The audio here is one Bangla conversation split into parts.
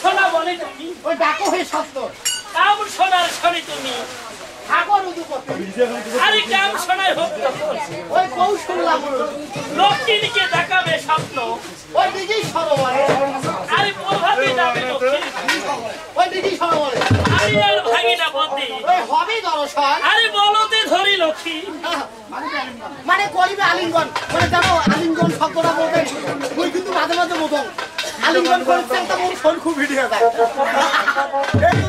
শোনা বলে তুমি। ওই ডাকো হয়ে শব্দ। কাম শোনার শনি তুমি। আরে কাম শোনায় হোক ওই কৌশল লাগল লক্ষ্মীকে দেখাবে স্বপ্ন। ওই সরোবরে আরে প্রভাতে যাবে লক্ষ্মী ওই সরোবরে আর ভাঙি না বন্দে ওই হবে দর্শন আরে বলতে ধরি লক্ষ্মী। মানে করিবে আলিঙ্গন? মানে জানো আলিঙ্গন শব্দটা আলিঙ্গন করছেন তো মোর খুব ভিডিও যায়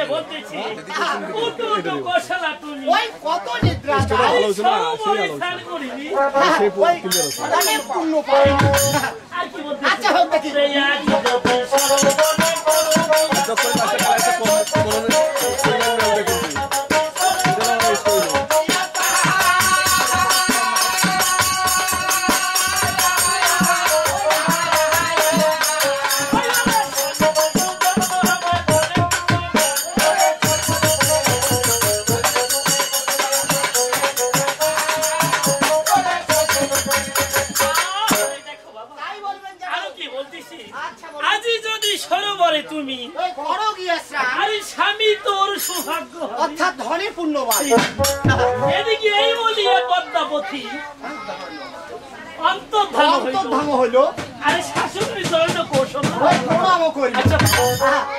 নম্বর বলতেছি। উঠু উঠু কষালা তুমি। ওই কত নিদ্রা স্নান করিনি আচ্ছা হোক দেখি। অর্থাৎ ধনে পূর্ণবান এদিকে এই বলিয়া পদ্মাবতী অন্তর্ধান হইল। আরে শাশুড়ি কৌশল। ওই প্রণামও করি আচ্ছা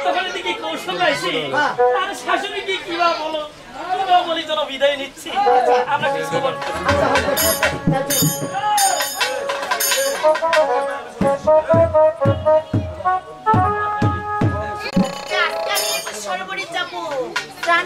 তখন এদিকে কৌশল আছে হ্যাঁ। আরে শাশুড়ি কি কিবা বলো? কিবা বলি যেন বিদায় নিচ্ছি। আমরা কিছু খবর আজকে আমি একটু সরোবরে যাব স্নান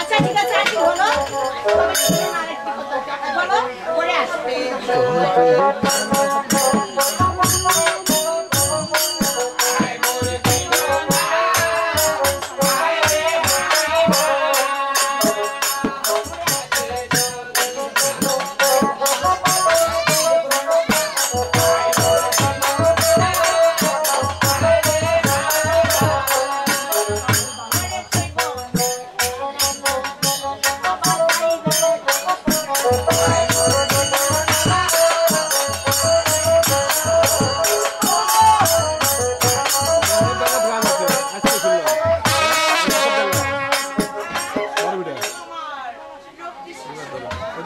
আচ্ছা ঠিক আছে আর কি হলো বলো। পরে আসবে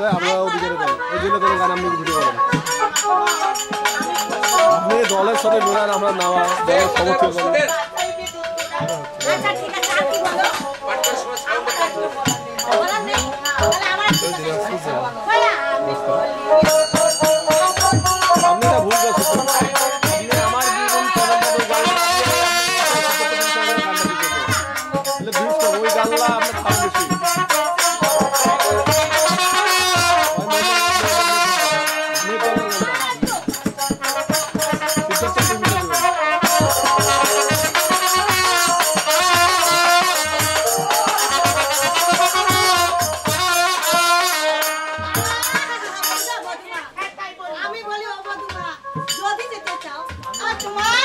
পায় আমরা অধিকারে পাই এই জন্য কোনো গান আপনি কিছু করেন আপনি দলের সাথে মেলান আমরা নেওয়া দলের সমর্থন করেন আপনি না ভুল করছেন ওই গাল্লা আমরা খাওয়া বেশি come on.